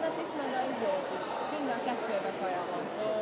zöldet is, meg a zöld is. Mind a kettőbe kaja van.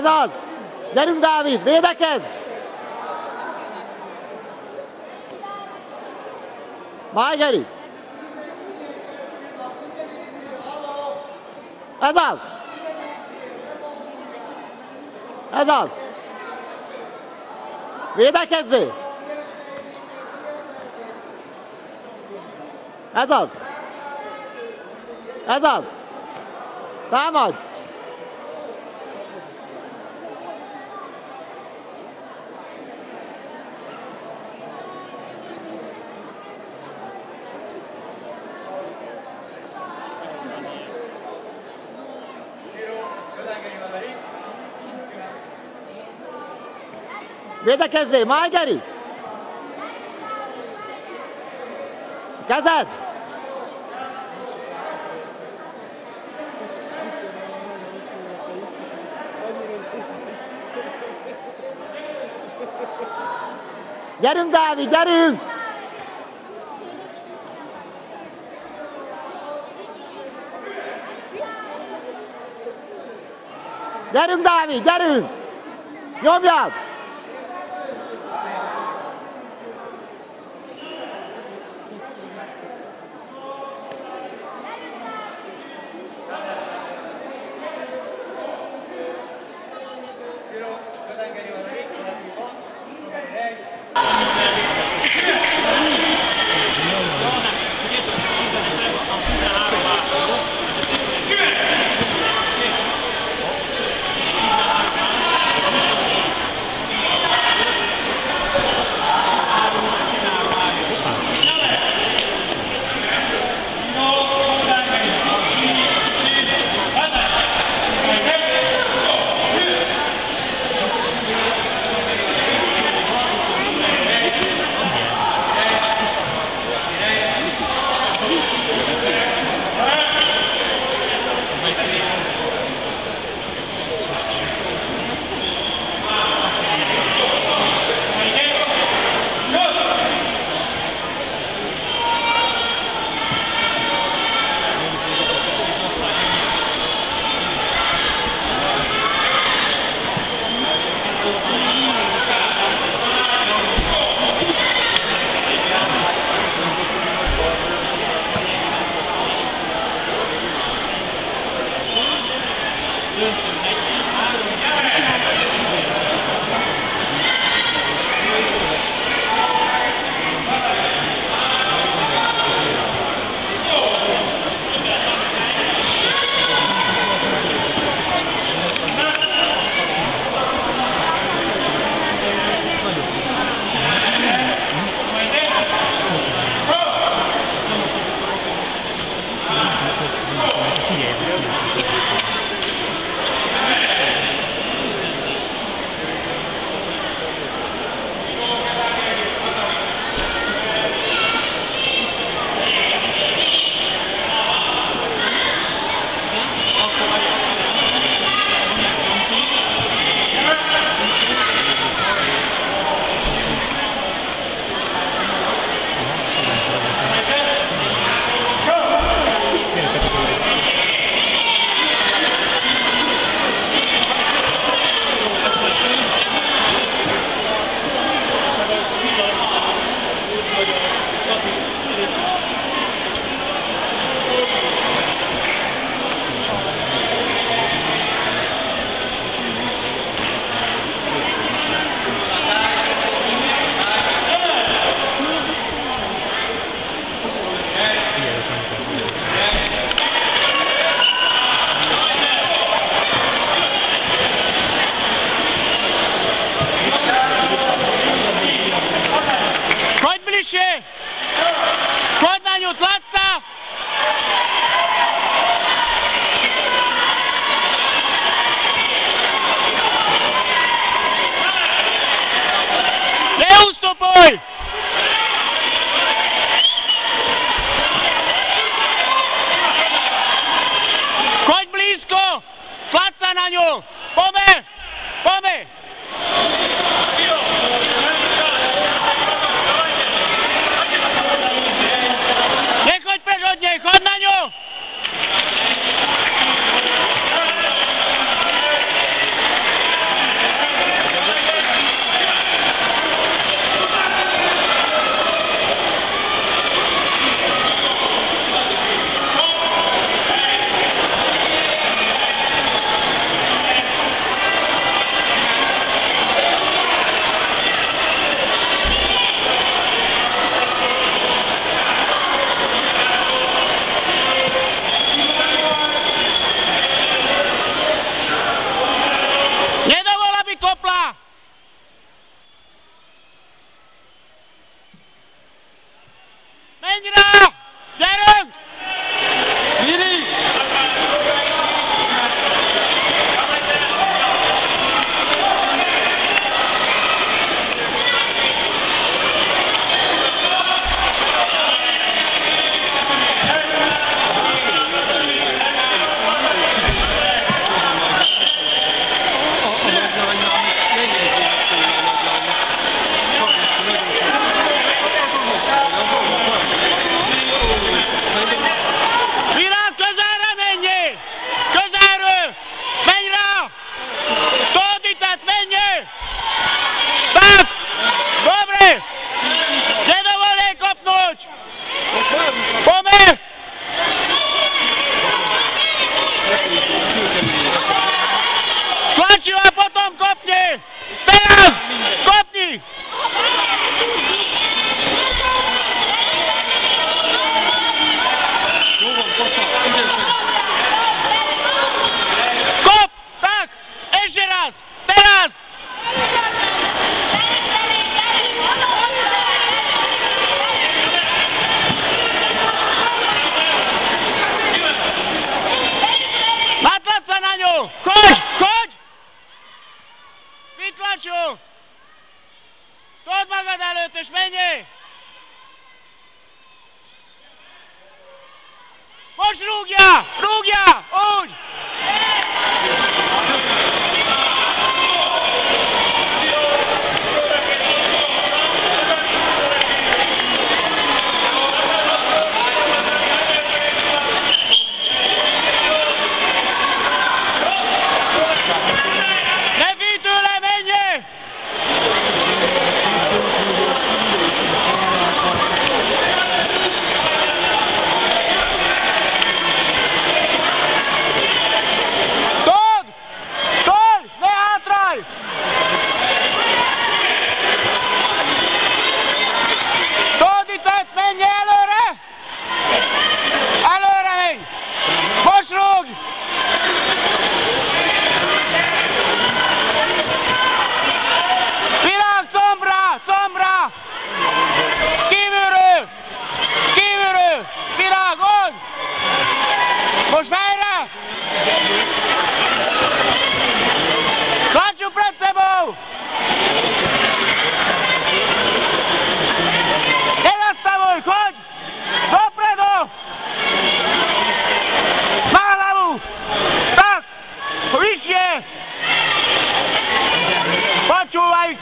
Ez az! Gyerünk, Dávid, védekezz! Májgeri! Ez az! Ez az! Védekezzél! Ez az! Ez az! Támadj! Veda quer dizer, Margari. Casado. Yarın abi, yarın. Yarın abi, yarın. Yom yap.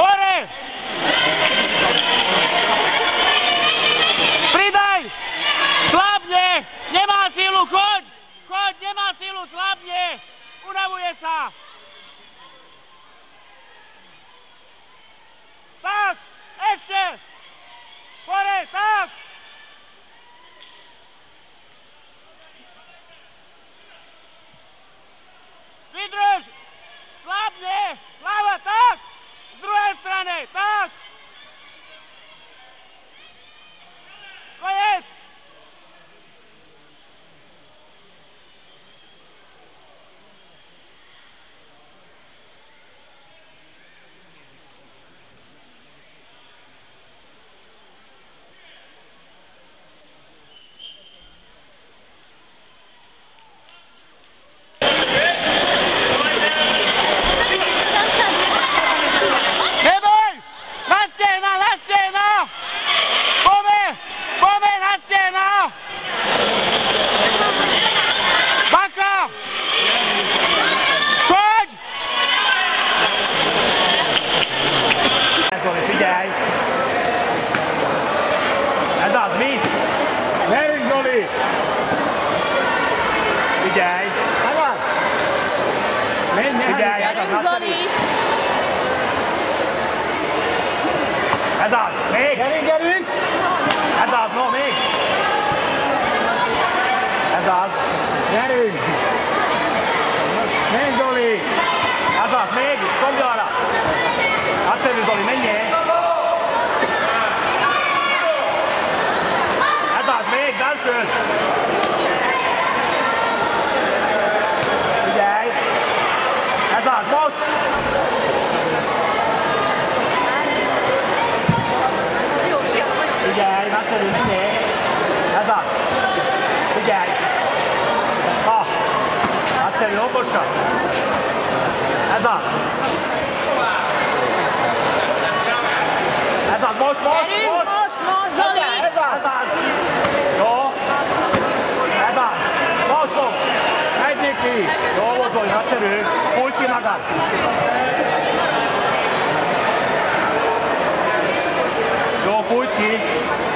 Hore! Pridaj! Slabne! Nemá silu, choď! Choď, nemá silu, slabne! Unavuje sa! Tak! Ešte! Hore, tak! Thank you.